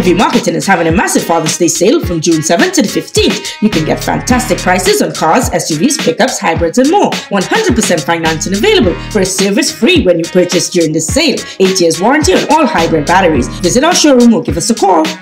P&V Marketing is having a massive Father's Day sale from June 7th to the 15th. You can get fantastic prices on cars, SUVs, pickups, hybrids, and more. 100% financing available for a service free when you purchase during the sale. 8 years warranty on all hybrid batteries. Visit our showroom or give us a call.